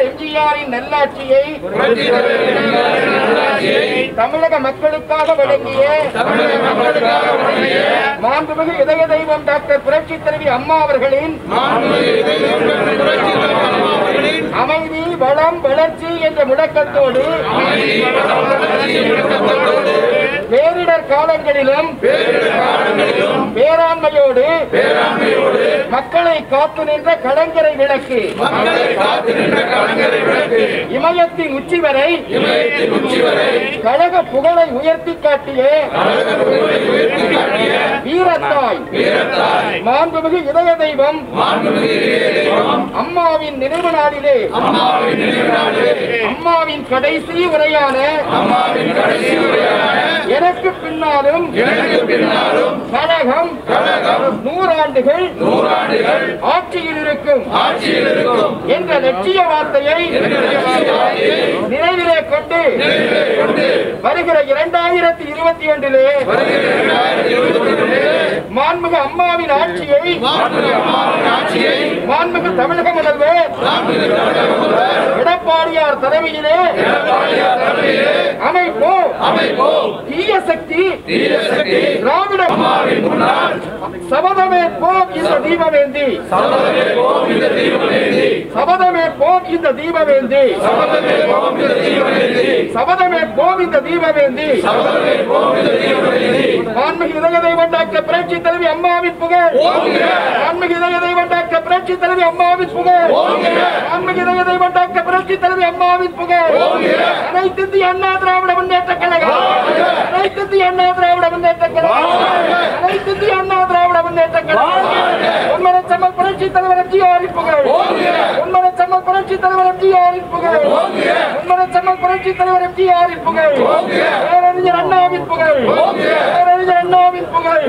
எம்ஜிஆரின் நல்லாட்சியை தமிழக மக்களுக்காக வழங்கிய மாண்புமிகு இதய தெய்வம் டாக்டர் புரட்சி தலைவி அம்மா அவர்களின் அமைதி வளம் வளர்ச்சி என்ற முழக்கத்தோடு காலங்களிலும் பேராண்மையோடு மக்களை காத்து நின்ற கலங்கரை விளக்கு. இமயத்தின் உச்சி வரை கழக புகழை உயர்த்தி காட்டிய வீரத்தாய் மாண்புமிகு இதய தெய்வம் அம்மாவின் நினைவு நாளிலே அம்மாவின் கடைசி உரையான பின்னாலும் கழகம் நூறாண்டுகள் ஆட்சியில் இருக்கும். என்ற லட்சிய வார்த்தையை நினைவிலே கொண்டு வருகிற இரண்டாயிரத்தி இருபத்தி ஒன்றிலே மாண்புமிகு அம்மாவின் ஆட்சியை மாண்புமிகு தமிழக முதல்வர் தலைமையிலே அமைப்போம். தீய சக்தி திராவிட சபதமேற்போம் இந்த தீபவேந்தி சபதமேற்போம் இந்த தீபவேந்தி சபதமேற்போம் இந்த தீபவேந்தி மாண்புமிகு இதய தெய்வம் டாக்டர் புரட்சி தலைவி அம்மாவின் புகழ். மாண்புமிகு இதய புரட்சி தலைவி அம்மாவின் புகழ். மாண்புமிகு இதய தெய்வம் டாக்டர் புரட்சி தலைவி அம்மாவின் புகழ். அனைத்து இந்திய அண்ணா திராவிட முன்னேற்ற கழகம். அனைத்து இந்திய அண்ணா திராவிட முன்னேற்ற கழகம். அனைத்து இந்திய அண்ணா திராவிட முன்னேற்ற கழகம். உண்மனை சமல் புரட்சி தலைவர் எம்ஜிஆரின் புகழ். உண்மனை சமல் புரட்சி தலைவர் எம்ஜிஆரின் புகழ். உண்மனை சமல் புரட்சி தலைவர் எம்ஜிஆரின் புகழ். பேரறிஞர் அண்ணாவின் புகழ். பேரறிஞர் அண்ணாவின் புகழ்.